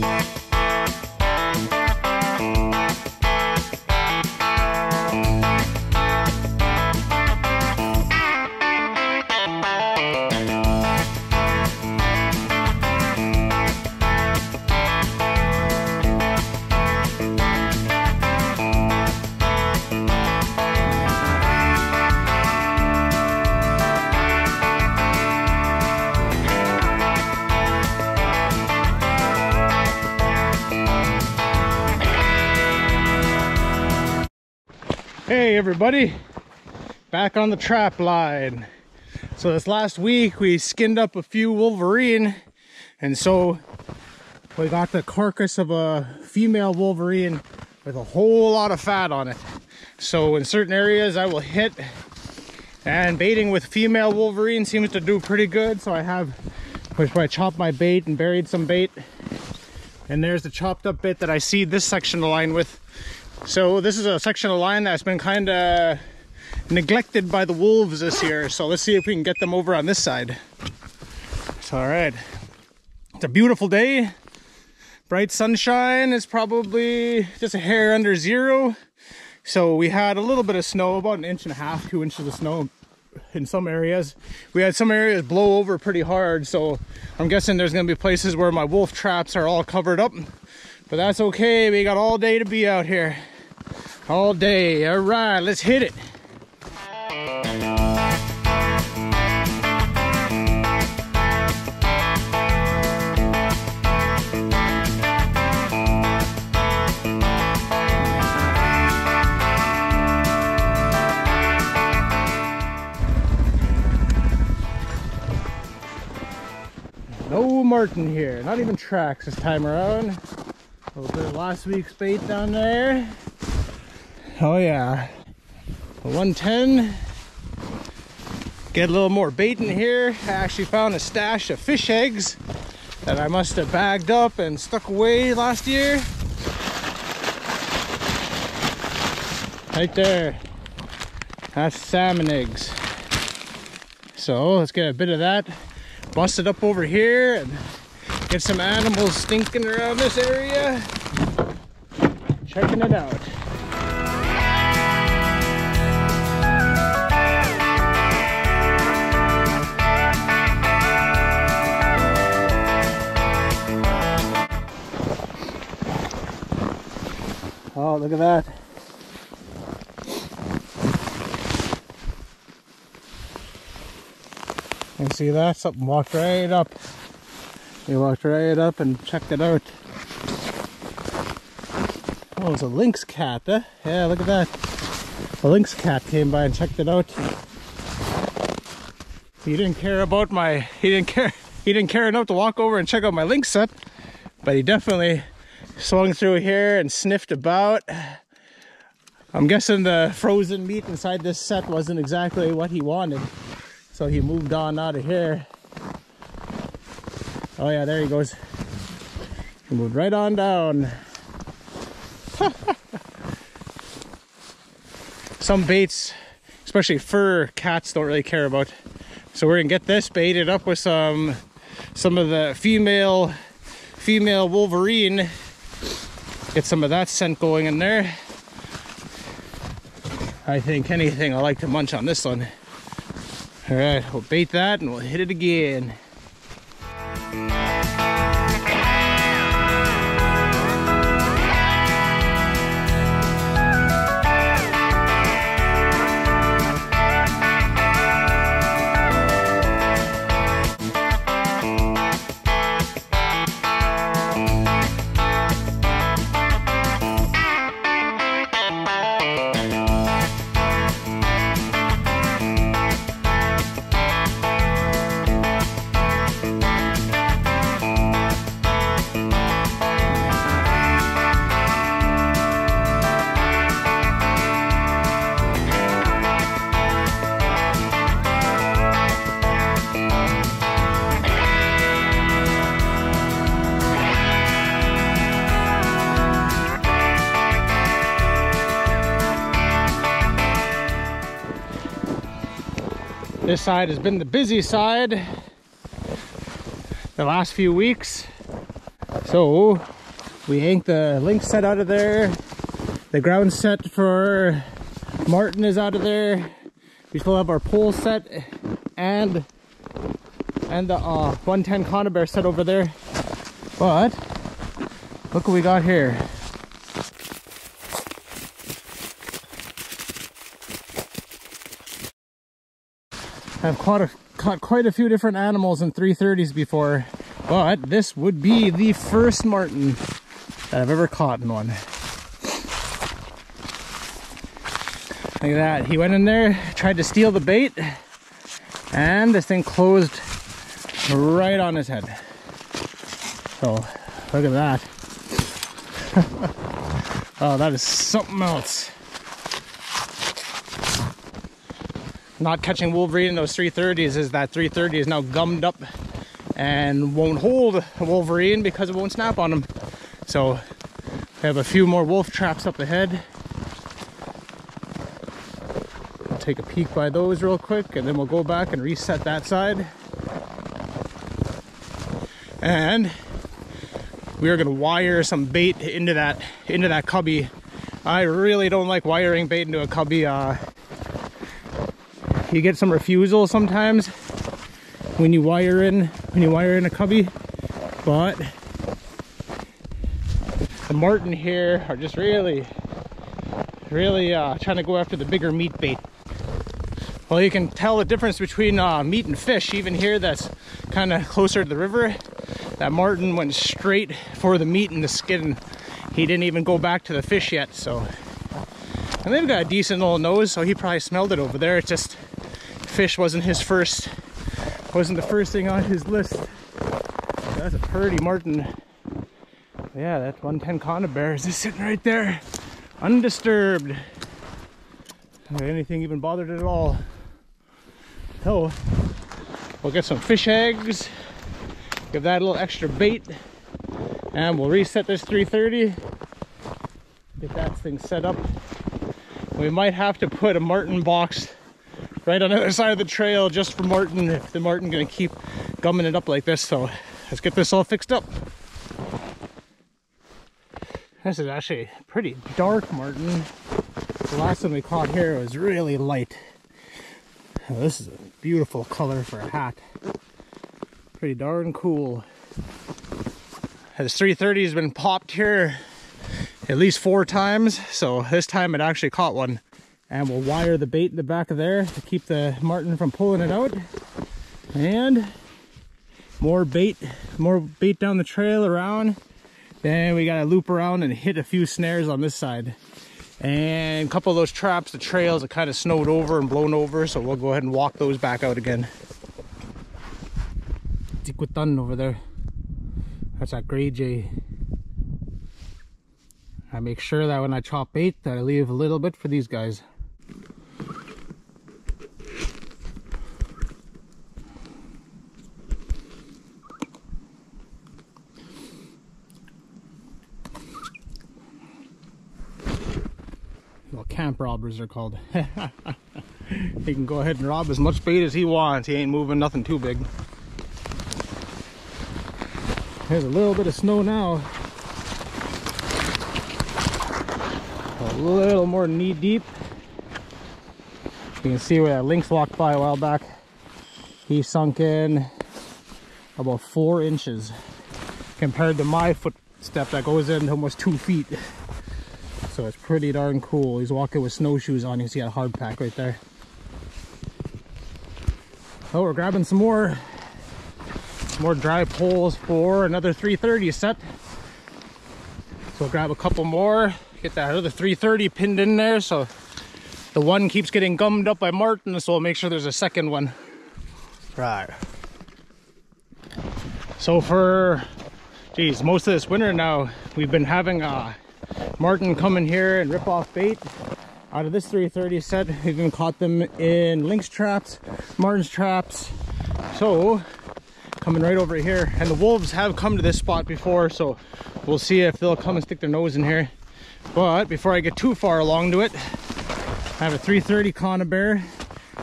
Hey everybody, back on the trap line. So this last week we skinned up a few wolverine and so we got the carcass of a female wolverine with a whole lot of fat on it. So in certain areas I will hit and baiting with female wolverine seems to do pretty good. So I have, which I chopped my bait and buried some bait. And there's the chopped up bit that I see this section of line with so this is a section of line that's been kind of neglected by the wolves this year. So let's see if we can get them over on this side. So, all right. It's a beautiful day. Bright sunshine is probably just a hair under zero. So we had a little bit of snow, about an inch and a half, two inches of snow in some areas. We had some areas blow over pretty hard. So I'm guessing there's going to be places where my wolf traps are all covered up. But that's okay. We got all day to be out here all day. All right, let's hit it. No marten here, not even tracks this time around. A little bit of last week's bait down there. Oh yeah. 110. Get a little more bait in here. I actually found a stash of fish eggs that I must have bagged up and stuck away last year. Right there. That's salmon eggs. So let's get a bit of that. Bust it up over here and get some animals stinking around this area. Checking it out. Oh, look at that. You see that? Something walked right up. He walked right up and checked it out. Oh, it's a lynx cat, eh? Yeah, look at that. A lynx cat came by and checked it out. He didn't care about my, he didn't care, he didn't care enough to walk over and check out my lynx set, but he definitely swung through here and sniffed about. I'm guessing the frozen meat inside this set wasn't exactly what he wanted. So he moved on out of here. Oh yeah, there he goes. He moved right on down. Some baits, especially fur cats don't really care about. So we're gonna get this baited up with some some of the female female wolverine Get some of that scent going in there. I think anything I like to munch on this one. All right, we'll bait that and we'll hit it again. This side has been the busy side the last few weeks. So we yanked the lynx set out of there. The ground set for marten is out of there. We still have our pole set and and the uh, 110 conibear set over there. But look what we got here. I've caught a, caught quite a few different animals in 330s before, but this would be the first marten that I've ever caught in one. Look at that. He went in there, tried to steal the bait, and this thing closed right on his head. So, look at that. oh, that is something else. Not catching wolverine in those 330s is that 330 is now gummed up and won't hold wolverine because it won't snap on them. So we have a few more wolf traps up ahead. Take a peek by those real quick and then we'll go back and reset that side. And we are gonna wire some bait into that into that cubby. I really don't like wiring bait into a cubby. Uh, you get some refusal sometimes when you wire in when you wire in a cubby but the marten here are just really really uh, trying to go after the bigger meat bait. Well you can tell the difference between uh, meat and fish even here that's kind of closer to the river. That marten went straight for the meat and the skin. He didn't even go back to the fish yet so. And they've got a decent little nose so he probably smelled it over there. It's just fish wasn't his first, wasn't the first thing on his list. That's a pretty marten. Yeah, that 110 conibear is just sitting right there, undisturbed. Anything even bothered it at all. So, we'll get some fish eggs, give that a little extra bait, and we'll reset this 330. Get that thing set up. We might have to put a marten box right on the other side of the trail just for marten. if the marten gonna keep gumming it up like this so let's get this all fixed up. This is actually pretty dark marten. the last one we caught here was really light. Oh, this is a beautiful color for a hat. Pretty darn cool. This 330 has been popped here at least four times so this time it actually caught one and we'll wire the bait in the back of there to keep the martin from pulling it out. And more bait more bait down the trail around. Then we gotta loop around and hit a few snares on this side. And a couple of those traps the trails are kind of snowed over and blown over so we'll go ahead and walk those back out again. Done over there. That's that gray jay I make sure that when I chop bait that I leave a little bit for these guys robbers are called. he can go ahead and rob as much bait as he wants. He ain't moving nothing too big. There's a little bit of snow now. A little more knee deep. You can see where that lynx walked by a while back. He sunk in about four inches compared to my footstep that goes in almost two feet so it's pretty darn cool. He's walking with snowshoes on. You see a hard pack right there. Oh, we're grabbing some more, more dry poles for another 330 set. So we'll grab a couple more, get that other 330 pinned in there. So the one keeps getting gummed up by marten, so we'll make sure there's a second one. Right. So for, geez, most of this winter now, we've been having uh, Marten come in here and rip off bait. Out of this 330 set, we've even caught them in lynx traps, marten's traps. So, coming right over here. And the wolves have come to this spot before, so we'll see if they'll come and stick their nose in here. But before I get too far along to it, I have a 330 conibear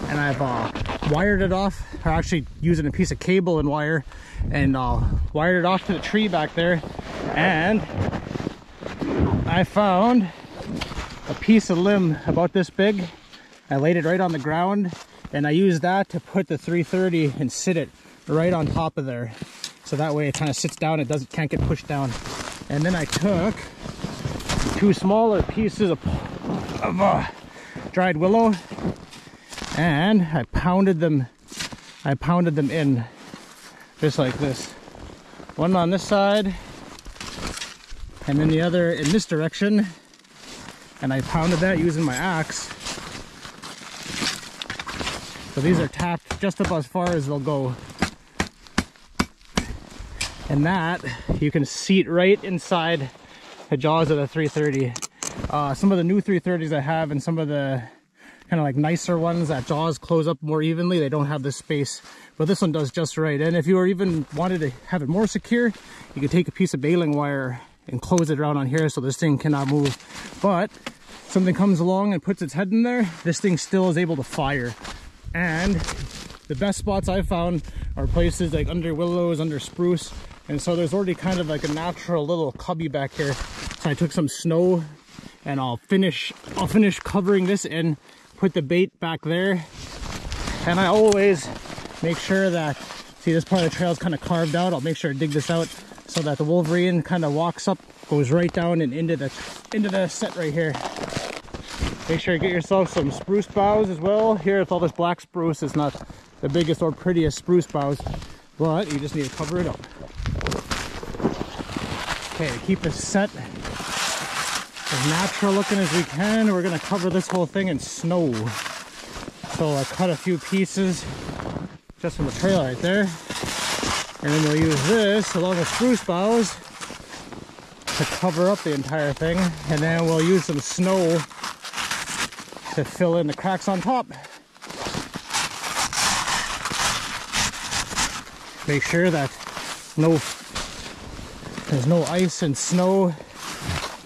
and I've uh, wired it off, or actually using a piece of cable and wire and uh, wired it off to the tree back there And I found a piece of limb about this big. I laid it right on the ground and I used that to put the 330 and sit it right on top of there. So that way it kind of sits down, it doesn't can't get pushed down. And then I took two smaller pieces of, of uh, dried willow and I pounded them I pounded them in just like this one on this side and then the other in this direction and I pounded that using my axe so these are tapped just up as far as they'll go and that you can seat right inside the jaws of the 330 uh, some of the new 330s I have and some of the kind of like nicer ones that jaws close up more evenly. They don't have this space, but this one does just right. And if you were even wanted to have it more secure, you could take a piece of baling wire and close it around on here so this thing cannot move. But something comes along and puts its head in there, this thing still is able to fire. And the best spots I've found are places like under willows, under spruce. And so there's already kind of like a natural little cubby back here. So I took some snow and I'll finish I'll finish covering this in put the bait back there and I always make sure that see this part of the trail is kind of carved out I'll make sure to dig this out so that the Wolverine kind of walks up goes right down and into the into the set right here make sure you get yourself some spruce boughs as well here it's all this black spruce it's not the biggest or prettiest spruce boughs but you just need to cover it up okay keep this set as natural looking as we can. We're gonna cover this whole thing in snow. So I cut a few pieces just from the trail right there. And then we'll use this along with spruce boughs to cover up the entire thing. And then we'll use some snow to fill in the cracks on top. Make sure that no there's no ice and snow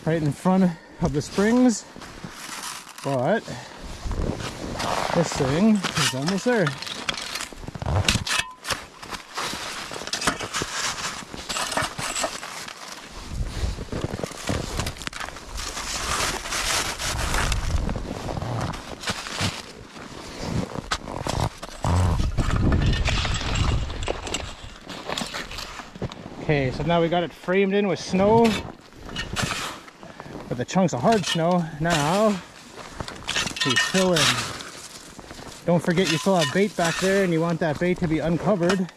right in front of the springs but this thing is almost there Okay, so now we got it framed in with snow with the chunks of hard snow. Now we fill in. Don't forget you still have bait back there and you want that bait to be uncovered.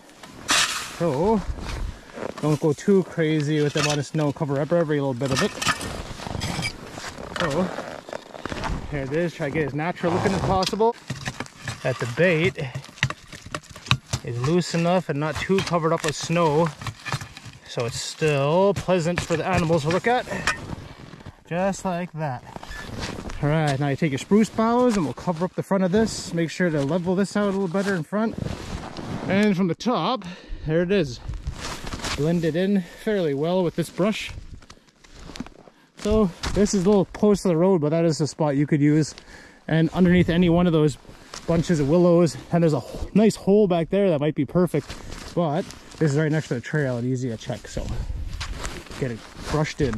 So don't go too crazy with the amount of snow. Cover up every little bit of it. So here it is. Try to get as natural looking as possible. That the bait is loose enough and not too covered up with snow so it's still pleasant for the animals to look at just like that. All right, now you take your spruce boughs and we'll cover up the front of this. Make sure to level this out a little better in front. And from the top, there it is. Blended in fairly well with this brush. So this is a little close to the road, but that is a spot you could use. And underneath any one of those bunches of willows, and there's a nice hole back there that might be perfect. But this is right next to the trail and easy to check, so get it brushed in.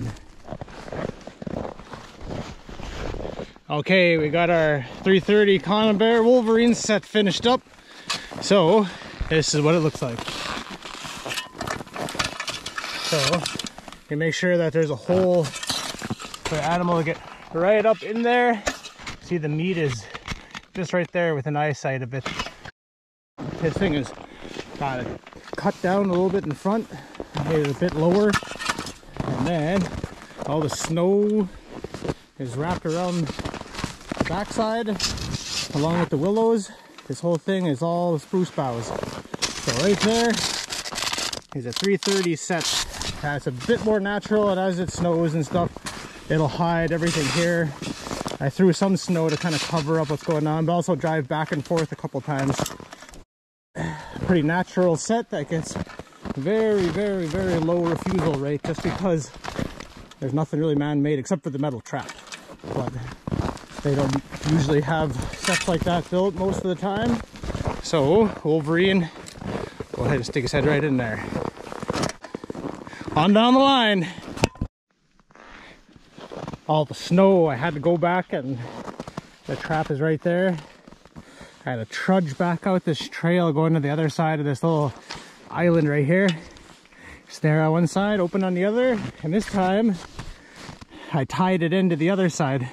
Okay, we got our 330 Conibear Wolverine set finished up. So, this is what it looks like. So, you make sure that there's a hole for the animal to get right up in there. See the meat is just right there within eyesight of it. This thing is got cut down a little bit in front, made it a bit lower, and then all the snow is wrapped around the backside along with the willows. This whole thing is all spruce boughs. So right there is a 330 set. That's a bit more natural and as it snows and stuff it'll hide everything here. I threw some snow to kind of cover up what's going on but also drive back and forth a couple times pretty natural set that gets very very very low refusal rate just because there's nothing really man-made except for the metal trap but they don't usually have sets like that built most of the time. So Wolverine, go ahead and stick his head right in there. on down the line. All the snow, I had to go back and the trap is right there. I had to trudge back out this trail going to the other side of this little island right here. Snare on one side, open on the other, and this time I tied it into the other side.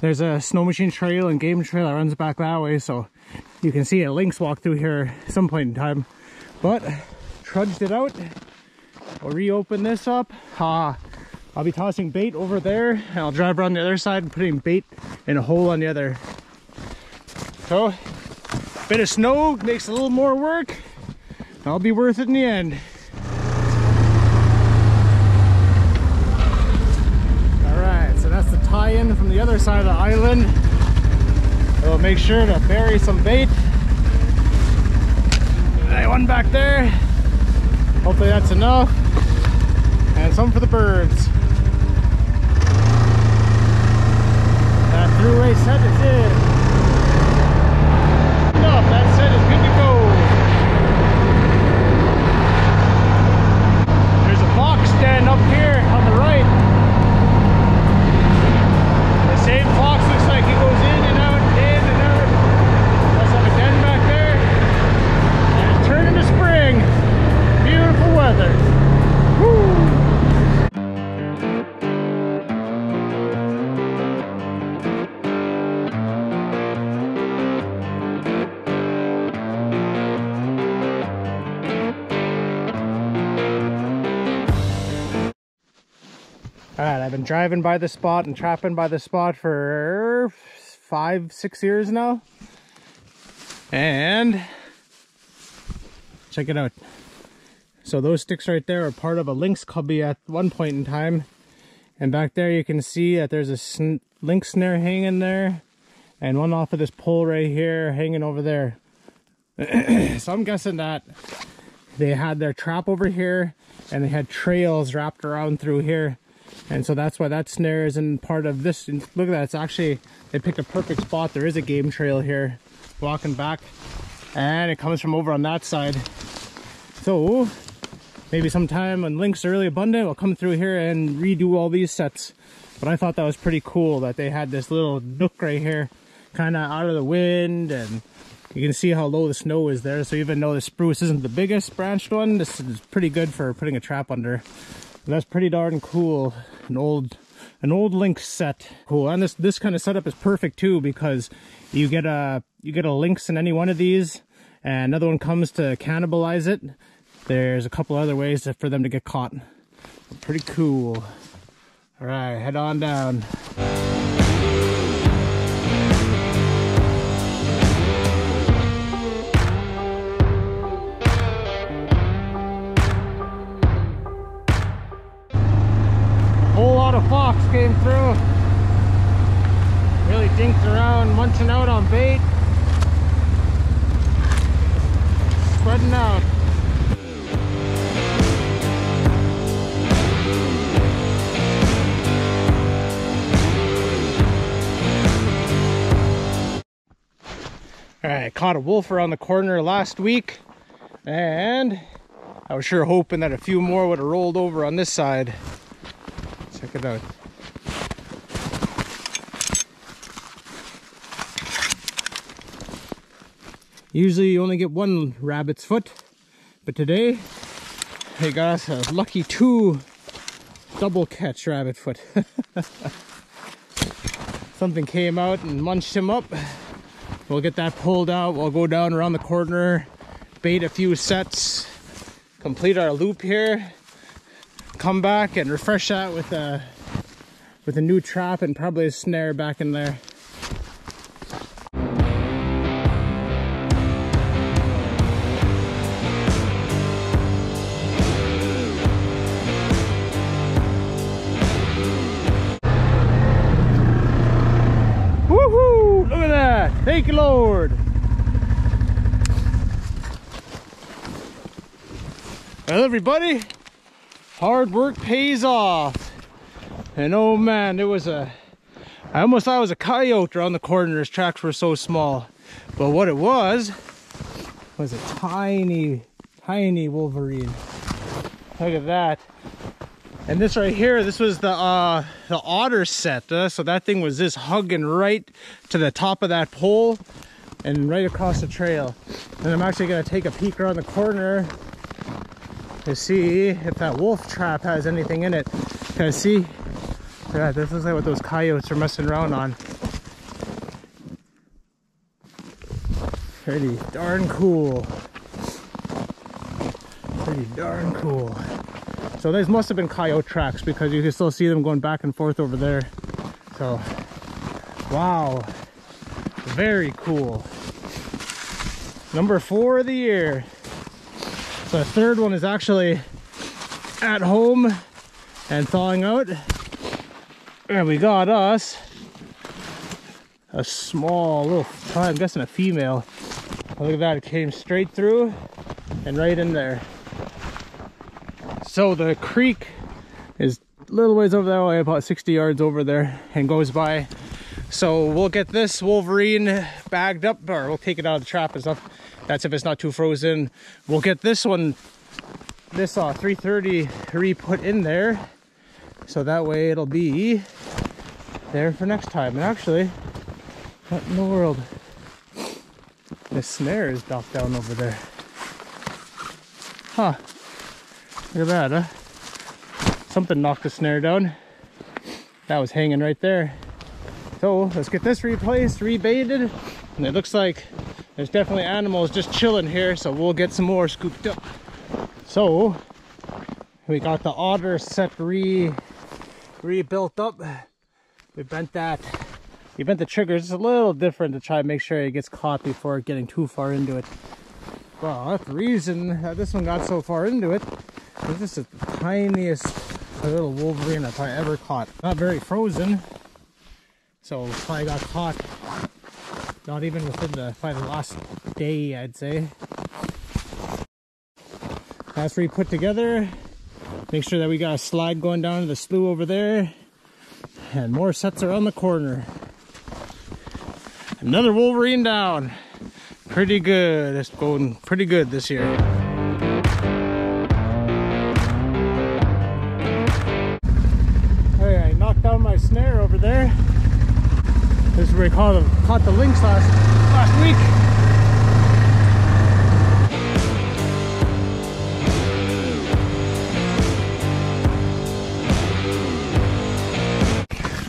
There's a snow machine trail and game trail that runs back that way, so you can see a lynx walk through here some point in time. But trudged it out. I'll reopen this up. Uh, I'll be tossing bait over there and I'll drive around the other side and putting bait in a hole on the other. So, bit of snow makes a little more work. I'll be worth it in the end. Alright, so that's the tie-in from the other side of the island. We'll make sure to bury some bait. Hey, one back there. Hopefully that's enough. And some for the birds. That throughway set is in. Good to go. There's a fox stand up here on the right. I've been driving by the spot and trapping by the spot for five, six years now. And check it out. So those sticks right there are part of a lynx cubby at one point in time. And back there you can see that there's a sn lynx snare hanging there. And one off of this pole right here hanging over there. so I'm guessing that they had their trap over here and they had trails wrapped around through here and so that's why that snare is in part of this. And look at that it's actually they picked a perfect spot. There is a game trail here walking back. And it comes from over on that side. So maybe sometime when lynx are really abundant we'll come through here and redo all these sets. But i thought that was pretty cool that they had this little nook right here kind of out of the wind and you can see how low the snow is there. So even though the spruce isn't the biggest branched one this is pretty good for putting a trap under that's pretty darn cool. An old an old lynx set. Cool. And this this kind of setup is perfect too because you get a you get a lynx in any one of these and another one comes to cannibalize it. There's a couple other ways for them to get caught. Pretty cool. All right, head on down. Lot of fox came through. Really dinked around, munching out on bait. Spreading out. Alright, caught a wolf around the corner last week and I was sure hoping that a few more would have rolled over on this side. It out. Usually you only get one rabbit's foot, but today they got us a lucky two double catch rabbit foot. Something came out and munched him up. We'll get that pulled out. We'll go down around the corner, bait a few sets, complete our loop here, come back and refresh that with a with a new trap and probably a snare back in there. Woohoo! Look at that! Thank you, Lord! Well, everybody, hard work pays off. And oh man, there was a, I almost thought it was a coyote around the corner. His tracks were so small. But what it was, was a tiny, tiny wolverine. Look at that. And this right here, this was the uh, the otter set. Uh, so that thing was this hugging right to the top of that pole and right across the trail. And I'm actually gonna take a peek around the corner to see if that wolf trap has anything in it. Can I see? Yeah, this looks like what those coyotes are messing around on. Pretty darn cool. Pretty darn cool. So these must have been coyote tracks because you can still see them going back and forth over there. So, wow. Very cool. Number four of the year. So the third one is actually at home and thawing out. And we got us a small little, I'm guessing a female. Look at that, it came straight through and right in there. So the creek is a little ways over that way, about 60 yards over there and goes by. So we'll get this Wolverine bagged up or we'll take it out of the trap and stuff. That's if it's not too frozen. We'll get this one, this uh, 330 re-put in there. So that way it'll be there for next time. And actually, what in the world? The snare is docked down over there. Huh. Look at that, huh? Something knocked the snare down. That was hanging right there. So let's get this replaced, rebaited. And it looks like there's definitely animals just chilling here. So we'll get some more scooped up. So we got the otter set re rebuilt up we bent that we bent the triggers it's a little different to try and make sure it gets caught before getting too far into it well that's the reason that this one got so far into it is this is the tiniest little wolverine I've ever caught not very frozen so probably got caught not even within the probably the last day I'd say that's re put together make sure that we got a slide going down to the slough over there and more sets around the corner. Another Wolverine down. Pretty good. It's going pretty good this year. We caught the, caught the lynx last, last week.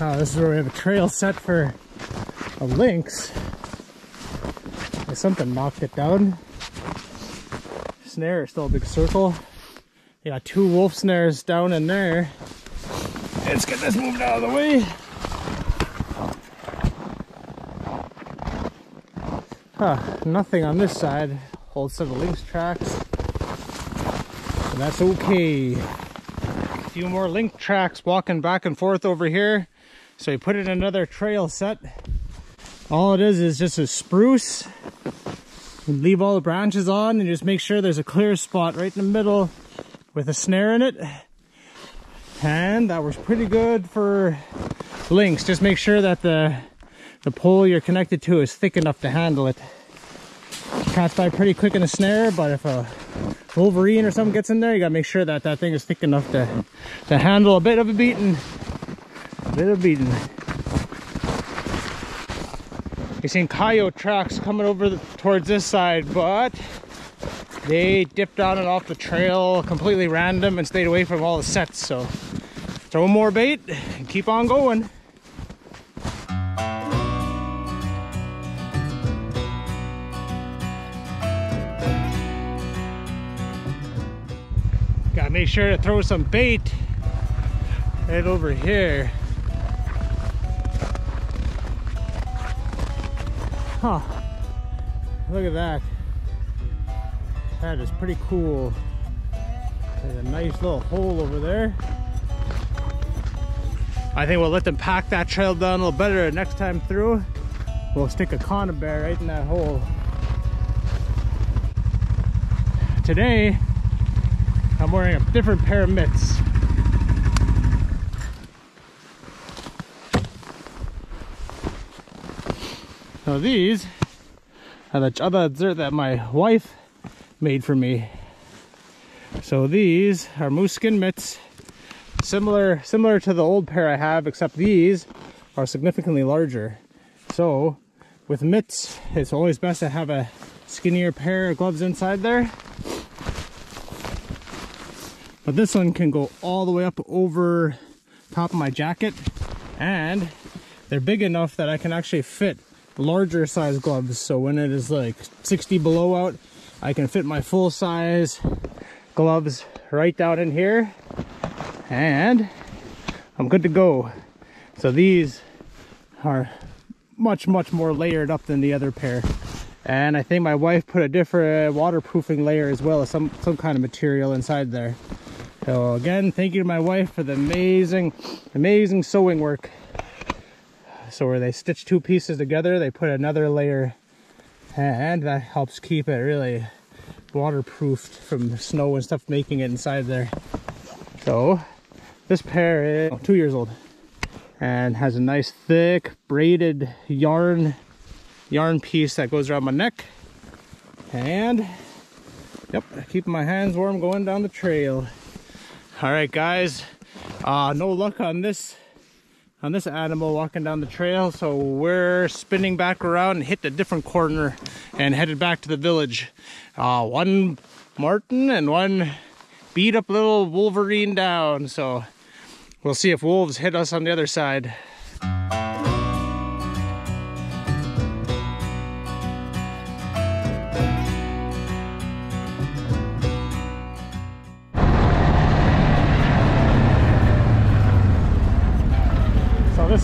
Uh, this is where we have a trail set for a lynx. Something knocked it down. Snare is still a big circle. Got two wolf snares down in there. Let's get this moved out of the way. Huh, nothing on this side. Hold set of lynx tracks. And that's okay. A few more lynx tracks walking back and forth over here. So we put in another trail set. All it is is just a spruce. You leave all the branches on and just make sure there's a clear spot right in the middle with a snare in it. And that works pretty good for lynx. Just make sure that the, the pole you're connected to is thick enough to handle it. Cats by pretty quick in a snare, but if a Wolverine or something gets in there, you gotta make sure that that thing is thick enough to, to handle a bit of a beating A bit of beating. You're seeing coyote tracks coming over the, towards this side, but they dipped on and off the trail completely random and stayed away from all the sets. So throw more bait and keep on going. Make sure to throw some bait right over here. Huh. Look at that. That is pretty cool. There's a nice little hole over there. I think we'll let them pack that trail down a little better next time through. We'll stick a conibear right in that hole. Today, I'm wearing a different pair of mitts. So these are the other dessert that my wife made for me. So these are moose skin mitts. similar similar to the old pair I have, except these are significantly larger. So with mitts, it's always best to have a skinnier pair of gloves inside there. But this one can go all the way up over top of my jacket and they're big enough that I can actually fit larger size gloves. So when it is like 60 below out, I can fit my full size gloves right down in here and I'm good to go. So these are much, much more layered up than the other pair. And I think my wife put a different waterproofing layer as well as some, some kind of material inside there. So again, thank you to my wife for the amazing, amazing sewing work. So where they stitch two pieces together, they put another layer and that helps keep it really waterproofed from snow and stuff making it inside there. So this pair is oh, two years old and has a nice thick braided yarn yarn piece that goes around my neck. And yep, keeping my hands warm going down the trail. All right, guys, uh, no luck on this on this animal walking down the trail. So we're spinning back around and hit a different corner and headed back to the village. Uh, one marten and one beat up little wolverine down. So we'll see if wolves hit us on the other side.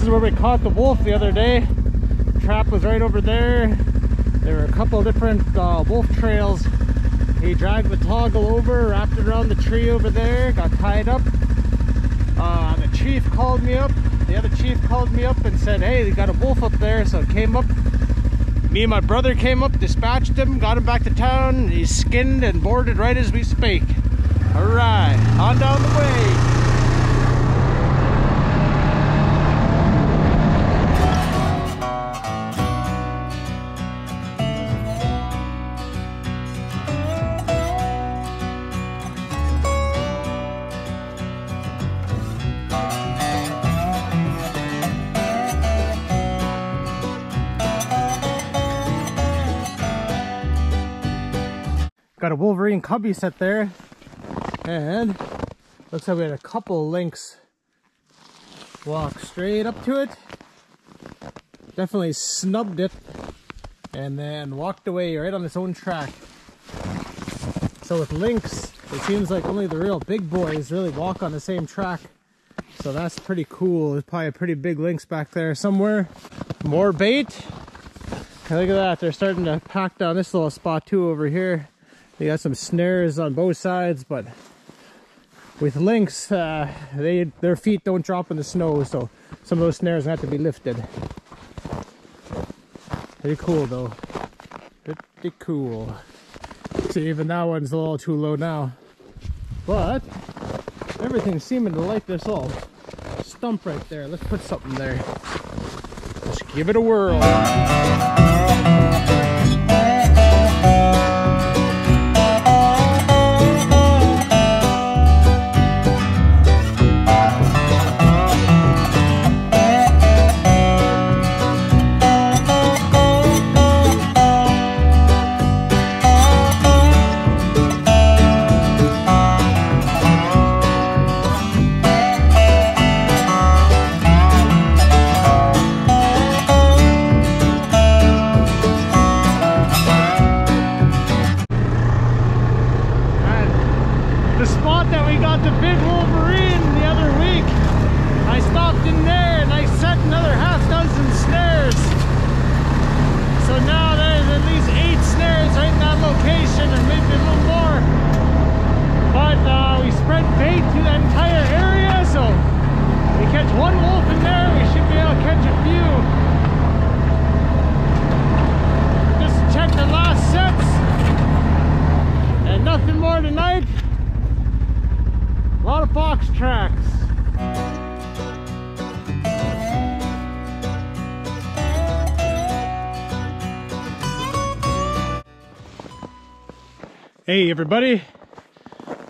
Is where we caught the wolf the other day. trap was right over there. There were a couple different uh, wolf trails. He dragged the toggle over, wrapped it around the tree over there, got tied up. Uh, the chief called me up. The other chief called me up and said, hey, they got a wolf up there. So it came up. Me and my brother came up, dispatched him, got him back to town. He's skinned and boarded right as we speak. All right, on down the way. Cubby set there. And looks like we had a couple lynx walk straight up to it. Definitely snubbed it and then walked away right on its own track. So with lynx, it seems like only the real big boys really walk on the same track. So that's pretty cool. There's probably a pretty big lynx back there somewhere. More bait. And look at that, they're starting to pack down this little spot too over here. They got some snares on both sides, but with lynx, uh, they their feet don't drop in the snow, so some of those snares have to be lifted. Pretty cool though. Pretty cool. See, even that one's a little too low now. But everything's seeming to like this little stump right there. Let's put something there. Let's give it a whirl. Hey everybody,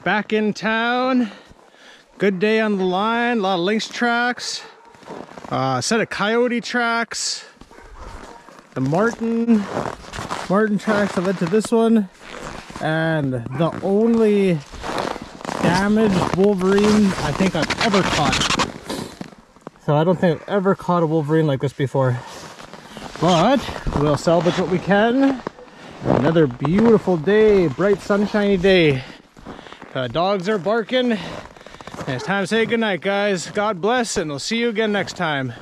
back in town. Good day on the line, a lot of lynx tracks, uh, set of coyote tracks, the martin, martin tracks that led to this one, and the only damaged wolverine I think I've ever caught. So I don't think I've ever caught a wolverine like this before. But we'll salvage what we can. Another beautiful day, bright sunshiny day. Uh, dogs are barking. And it's time to say goodnight, guys. God bless, and we'll see you again next time.